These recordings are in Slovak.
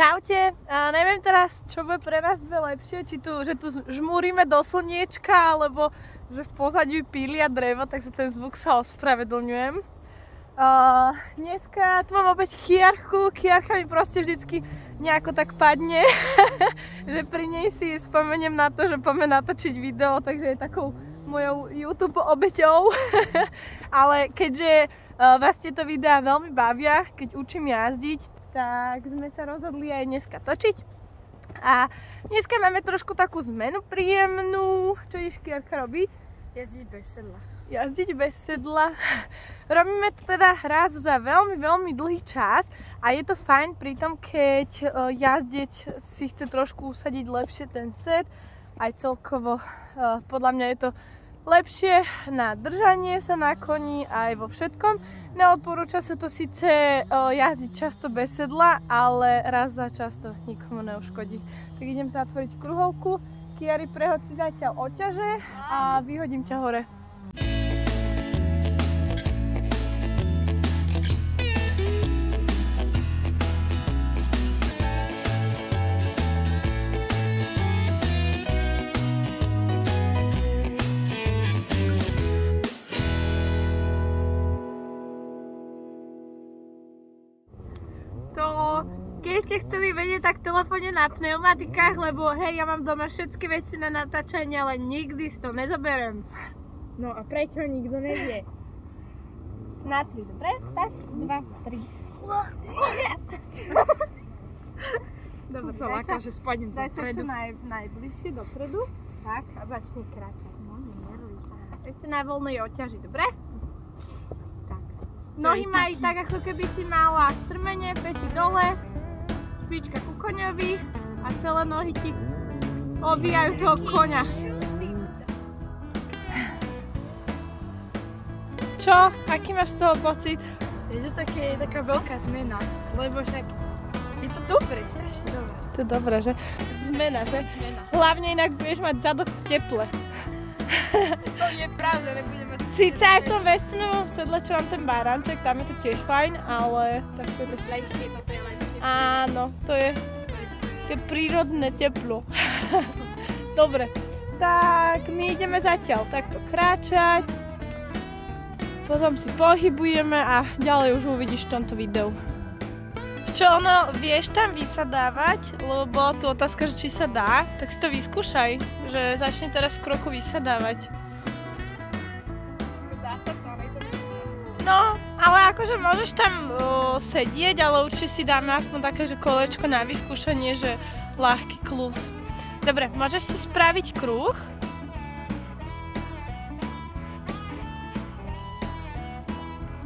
Čaute, a neviem teraz, čo bude pre nás dve lepšie, či tu, že tu žmúrime do slniečka, alebo že v pozadí pília drevo, tak za ten zvuk sa ospravedlňujem. Uh, dneska tu mám opäť Kiarchu, Kiarcha mi proste vždycky nejako tak padne, že pri nej si spomeniem na to, že poďme natočiť video, takže je takou mojou YouTube obeťou. Ale keďže uh, vás tieto videá veľmi bavia, keď učím jazdiť, tak sme sa rozhodli aj dneska točiť. A dneska máme trošku takú zmenu príjemnú. Čo ideš Kiarka robiť? Jazdiť bez sedla. Jazdiť bez sedla. Robíme to teda raz za veľmi, veľmi dlhý čas a je to fajn pri tom, keď e, jazdec si chce trošku usadiť lepšie ten set. Aj celkovo e, podľa mňa je to lepšie na držanie sa na koni aj vo všetkom. Neodporúča sa to síce jazdiť často bez sedla, ale raz za často nikomu neuškodí. Tak idem zatvoriť kruhovku, Kiari prehod si zatiaľ oťaže a vyhodím ťa hore. Keď ste chceli vedieť, tak telefóne na pneumatikách, lebo hej, ja mám doma všetky veci na natáčanie, ale nikdy si to nezoberiem. No a prečo nikto nevie? Na tri, dobre? Raz, dva, tri. Dobre, Som sa láka, že spadnem Daj sa čo naj, najbližšie dopredu. Tak, a začni kráčať. No, Ešte na voľnej oťaži, dobre? Nohy maj tak, ako keby si mala strmene, peti dole, špička ku koňovi a celé nohy ti obíjajú toho koňa. Čo? Aký máš z toho pocit? Je to také, taká veľká zmena, lebo však je to dobré, strašne dobré. To je dobré, že? Zmena, že? Zmena. Hlavne inak budeš mať zadok v teple. to je pravda, nebudem mať... Sice aj v tom Westernovom sedle, čo mám ten baranček, tam je to tiež fajn, ale tak to je... Lepšie, toto je lepšie. Áno, to je, je prírodné teplo. Dobre, tak my ideme zatiaľ takto kráčať. Potom si pohybujeme a ďalej už uvidíš v tomto videu. Čo ono, vieš tam vysadávať? Lebo bola tu otázka, že či sa dá, tak si to vyskúšaj, že začne teraz v kroku vysadávať. No, ale akože môžeš tam uh, sedieť, ale určite si dáme aspoň také, že kolečko na vyskúšanie, že ľahký klus. Dobre, môžeš si spraviť kruh.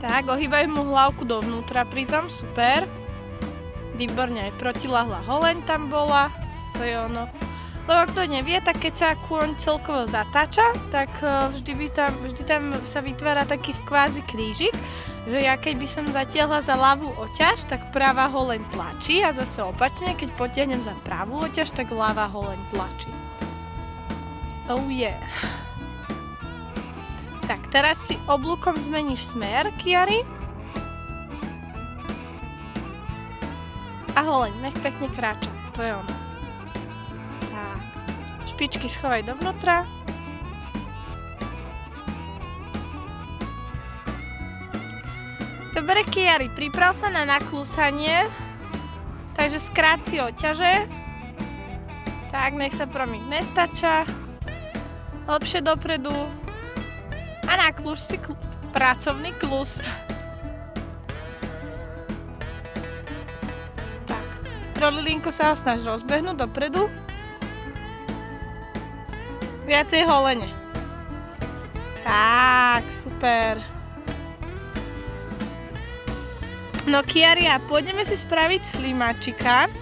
Tak, ohýbaj mu hlavku dovnútra pritom, super. Výborne, aj protilahla holeň tam bola, to je ono. Lebo kto nevie, tak keď sa kôň celkovo zatáča, tak e, vždy, by tam, vždy tam sa vytvára taký kvázi krížik, že ja keď by som zatiahla za ľavú oťaž, tak práva ho len tlačí a zase opačne, keď potiahnem za pravú oťaž, tak ľava ho len tlačí. Oh yeah. Tak, teraz si oblúkom zmeníš smer, Kiari. A holeň, nech pekne kráča. To je ono špičky schovaj dovnútra. Dobre, Kiari, priprav sa na naklúsanie. Takže skrát si oťaže. Tak, nech sa promík nestača. Lepšie dopredu. A naklúš si kl pracovný klus. Tak, trolilinku sa snaž rozbehnúť dopredu. Viacej holene. Tak, super. No Kiaria, pôjdeme si spraviť slimačika.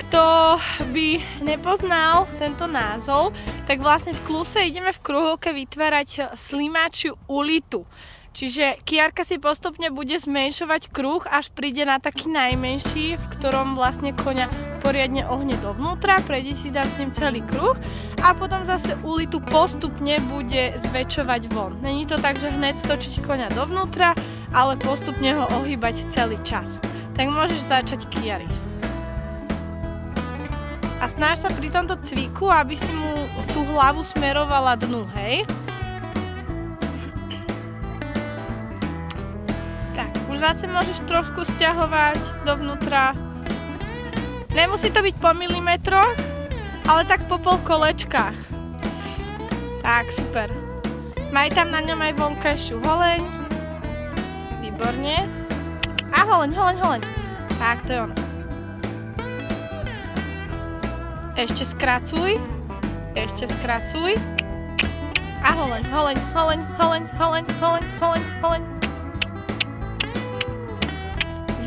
Kto by nepoznal tento názov, tak vlastne v kluse ideme v kruhovke vytvárať slimačiu ulitu. Čiže Kiarka si postupne bude zmenšovať kruh, až príde na taký najmenší, v ktorom vlastne koňa poriadne ohne dovnútra, prejde si tam s ním celý kruh a potom zase ulitu postupne bude zväčšovať von. Není to tak, že hneď stočiť koňa dovnútra, ale postupne ho ohýbať celý čas. Tak môžeš začať kiari. a snaž sa pri tomto cviku, aby si mu tú hlavu smerovala dnu, hej? Tak, už zase môžeš trošku stiahovať dovnútra. Nemusí to byť po milimetroch, ale tak po pol kolečkách. Tak, super. Maj tam na ňom aj vonkajšiu holeň. Výborne. A holeň, holeň, holeň. Tak, to je ono. Ešte skracuj. Ešte skracuj. A holeň, holeň, holeň, holeň, holeň, holeň, holeň, holeň.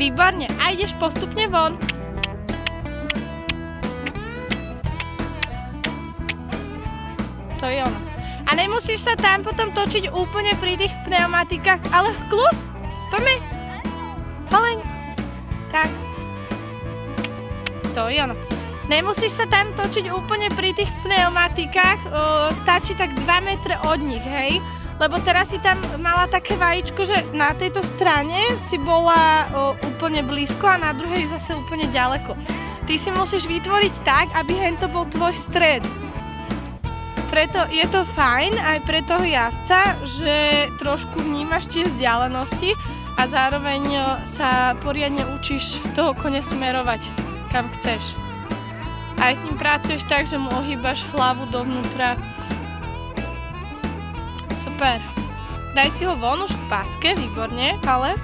Výborne. A ideš postupne von. A nemusíš sa tam potom točiť úplne pri tých pneumatikách, ale klus. Poďme. Holeň. Tak. To je ono. Nemusíš sa tam točiť úplne pri tých pneumatikách, stačí tak 2 metre od nich, hej? Lebo teraz si tam mala také vajíčko, že na tejto strane si bola úplne blízko a na druhej zase úplne ďaleko. Ty si musíš vytvoriť tak, aby hento bol tvoj stred. Preto je to fajn aj pre toho jazdca, že trošku vnímaš tie vzdialenosti a zároveň sa poriadne učíš toho kone smerovať kam chceš. Aj s ním pracuješ tak, že mu ohýbaš hlavu dovnútra. Super. Daj si ho von už k páske, výborne, ale...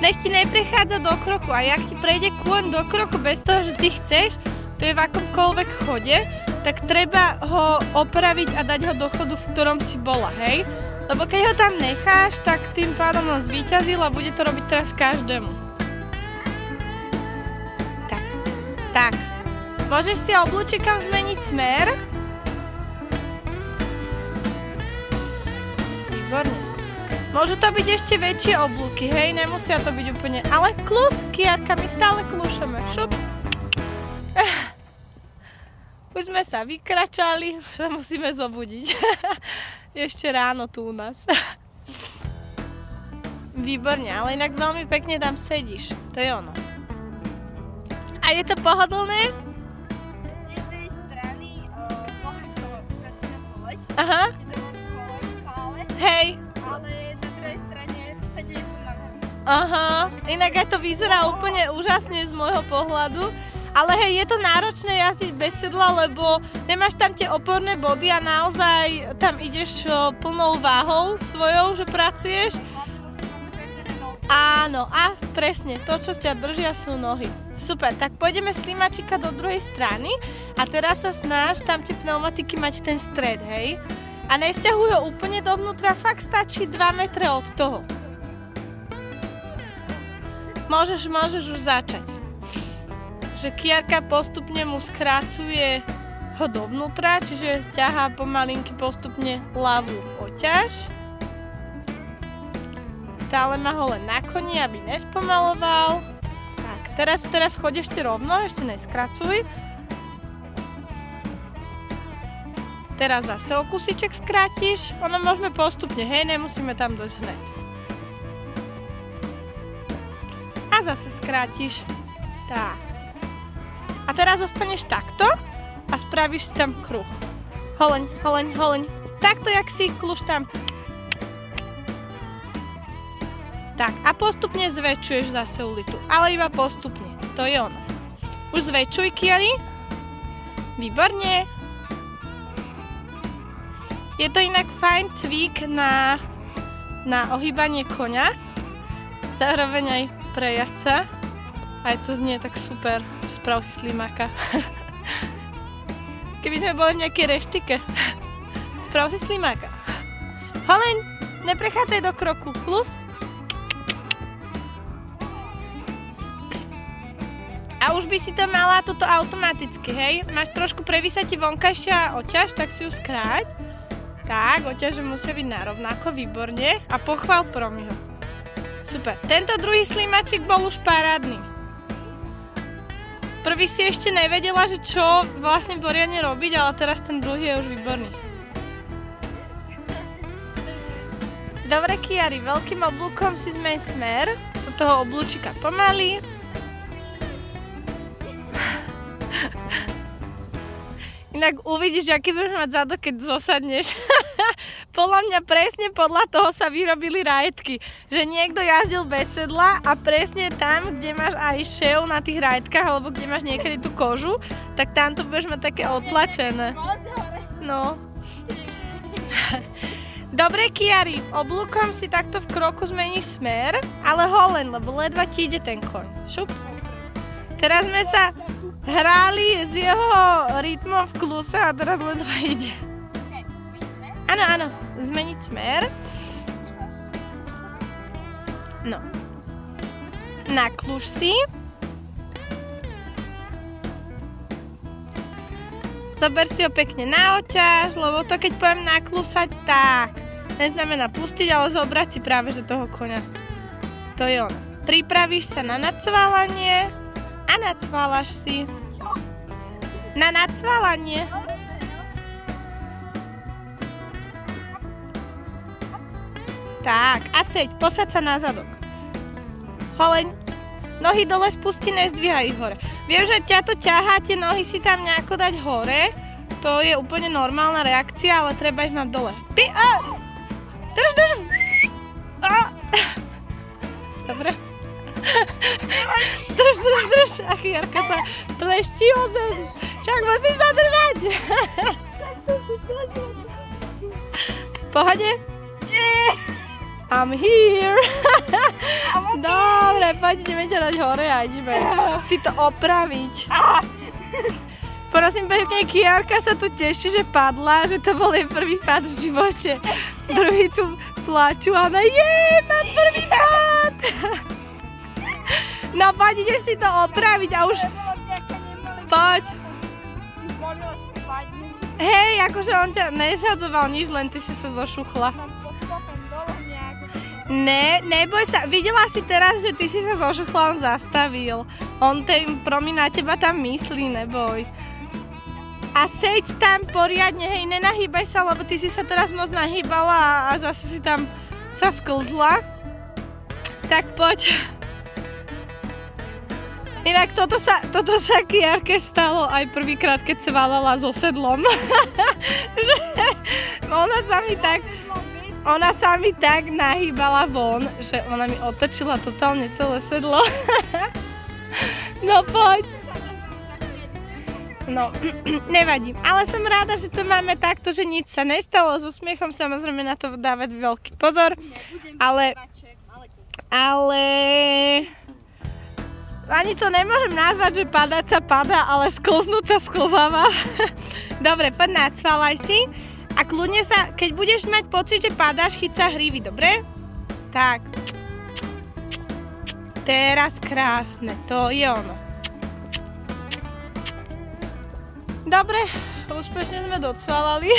nech ti neprechádza do kroku a jak ti prejde kôň do kroku bez toho, že ty chceš, to je v akomkoľvek chode, tak treba ho opraviť a dať ho do chodu, v ktorom si bola, hej? Lebo keď ho tam necháš, tak tým pádom on zvíťazil a bude to robiť teraz každému. Tak. Tak. Môžeš si oblúčikom zmeniť smer. Môžu to byť ešte väčšie oblúky, hej, nemusia to byť úplne... Ale klus, Kiarka, my stále klušeme. Šup. Už sme sa vykračali, už sa musíme zobudiť. ešte ráno tu u nás. Výborne, ale inak veľmi pekne tam sedíš. To je ono. A je to pohodlné? Z jednej strany poleť. Aha. Hej. Aha. Inak aj to vyzerá úplne úžasne z môjho pohľadu. Ale hej, je to náročné jazdiť bez sedla, lebo nemáš tam tie oporné body a naozaj tam ideš plnou váhou svojou, že pracuješ. Áno, a presne, to, čo ťa držia, sú nohy. Super, tak pôjdeme s Limačika do druhej strany a teraz sa snaž tam tie pneumatiky mať ten stred, hej? A nesťahuj ho úplne dovnútra, fakt stačí 2 metre od toho. Môžeš, môžeš už začať že Kiarka postupne mu skrácuje ho dovnútra, čiže ťahá pomalinky postupne ľavú oťaž. Stále má ho len na koni, aby nespomaloval. Tak, teraz, teraz choď ešte rovno, ešte neskracuj. Teraz zase o kusiček skrátiš. Ono môžeme postupne, hej, nemusíme tam dojsť hneď. Zase skrátiš. Tak. A teraz zostaneš takto a spravíš si tam kruh. Holeň, holeň, holeň. Takto, jak si kluš tam. Tak, a postupne zväčšuješ zase ulitu. Ale iba postupne. To je ono. Už zväčšuj, Kiari. Výborne. Je to inak fajn cvik na, na ohýbanie koňa. Zároveň aj pre jazdca. Aj to znie tak super. Sprav si slimáka. Keby sme boli v nejakej reštike. Sprav si slimáka. Holeň, neprechádzaj do kroku. Plus. A už by si to mala toto automaticky, hej? Máš trošku prevysať ti vonkajšia oťaž, tak si ju skráť. Tak, oťaže musia byť narovnako, výborne. A pochvál promiho. Super. Tento druhý slimačik bol už parádny. Prvý si ešte nevedela, že čo vlastne poriadne robiť, ale teraz ten druhý je už výborný. Dobre, Kiari, veľkým oblúkom si zmeň smer. Do toho oblúčika pomaly. Inak uvidíš, aký budeš mať zado, keď zosadneš. podľa mňa presne podľa toho sa vyrobili rajetky. Že niekto jazdil bez sedla a presne tam, kde máš aj šev na tých rajetkách, alebo kde máš niekedy tú kožu, tak tam to budeš mať také otlačené. No. Dobre, Kiari, oblúkom si takto v kroku zmeníš smer, ale holen, lebo ledva ti ide ten koň. Šup. Teraz sme sa hráli s jeho rytmom v kluse a teraz ledva ide. Áno, áno, zmeniť smer. No. Nakluž si. Zober si ho pekne na oťaž, lebo to keď poviem naklusať, tak neznamená pustiť, ale zobrať si práve že toho koňa. To je on. Pripravíš sa na nacválanie a nacválaš si. Na nacválanie. Tak, a seď, posaď sa na zadok. Holeň, nohy dole spusti, nezdvíhaj ich hore. Viem, že ťa to ťahá, tie nohy si tam nejako dať hore. To je úplne normálna reakcia, ale treba ich mať dole. Drž, drž! A! Dobre. Drž, drž, drž. A Jarka sa pleští o zem. Čak musíš zadržať. V pohode? I'm here. Dobre, poď, ideme ťa dať hore a ideme si to opraviť. Prosím pekne, Kiarka sa tu teší, že padla, že to bol jej prvý pád v živote. Druhý tu plaču a ona, je, mám prvý pád. No poď, ideš si to opraviť a už... Poď. Hej, akože on ťa nezhadzoval nič, len ty si sa zošuchla. Ne, neboj sa, videla si teraz, že ty si sa zošuchla, on zastavil. On ten promi na teba tam myslí, neboj. A seď tam poriadne, hej, nenahýbaj sa, lebo ty si sa teraz moc nahýbala a, a zase si tam sa sklzla. Tak poď. Inak toto sa, toto sa Kiarke stalo aj prvýkrát, keď sa válala so sedlom. ona sa mi tak ona sa mi tak nahýbala von, že ona mi otočila totálne celé sedlo. no poď. No, nevadí. Ale som ráda, že to máme takto, že nič sa nestalo. So smiechom samozrejme na to dávať veľký pozor. Ale... Ale... Ani to nemôžem nazvať, že padať sa pada, ale sklznúť sa sklzáva. Dobre, poď nacvalaj si. A kľudne sa, keď budeš mať pocit, že padáš, chyť sa hrivy, dobre? Tak. Teraz krásne, to je ono. Dobre, úspešne sme docvalali.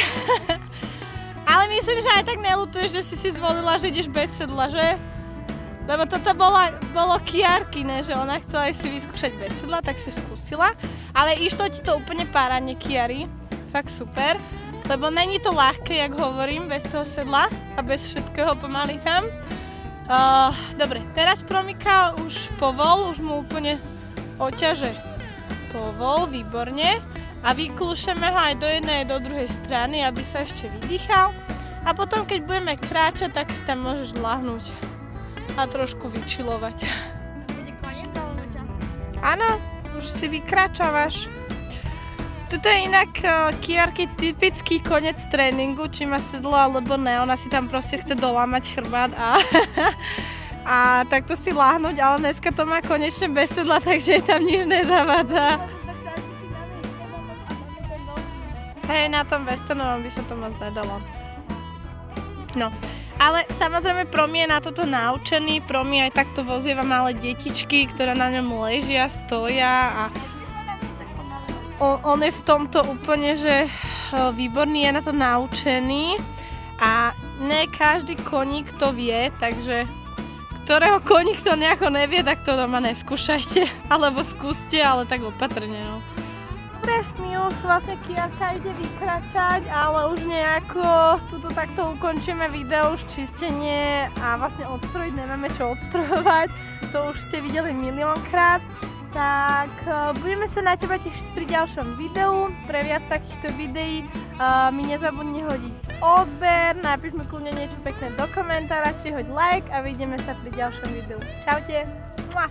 Ale myslím, že aj tak nelutuješ, že si si zvolila, že ideš bez sedla, že? Lebo toto bolo, bolo Kiarkine, že ona chcela si vyskúšať bez sedla, tak si skúsila. Ale išlo ti to úplne párane Kiari. Fakt super. Lebo není to ľahké, jak hovorím, bez toho sedla a bez všetkého pomaly tam. Uh, dobre, teraz Promika už povol, už mu úplne oťaže povol, výborne. A vyklúšame ho aj do jednej, aj do druhej strany, aby sa ešte vydýchal. A potom, keď budeme kráčať, tak si tam môžeš lahnúť a trošku vyčilovať. Bude koniec alebo čo? Áno, už si vykračavaš. Tuto je inak uh, Kiarky typický konec tréningu, či má sedlo alebo ne. Ona si tam proste chce dolámať chrbát a, a takto si láhnuť, ale dneska to má konečne bez sedla, takže tam nič nezavádza. Hej, na tom westernovom by sa to moc nedalo. No, ale samozrejme Promi je na toto naučený, Promi aj takto vozieva malé detičky, ktoré na ňom ležia, stoja a on, on je v tomto úplne, že výborný, je na to naučený a ne každý koník to vie, takže ktorého koník to nejako nevie, tak to doma neskúšajte, alebo skúste, ale tak opatrne, no. Dobre, už vlastne Kiarka ide vykračať, ale už nejako tuto takto ukončíme video, už čistenie a vlastne odstrojiť nemáme čo odstrojovať, to už ste videli miliónkrát. Tak e, budeme sa na teba tešiť pri ďalšom videu. Pre viac takýchto videí uh, mi nezabudni hodiť odber, napíš mi kľudne niečo pekné do komentára, či hoď like a vidíme sa pri ďalšom videu. Čaute! Mua.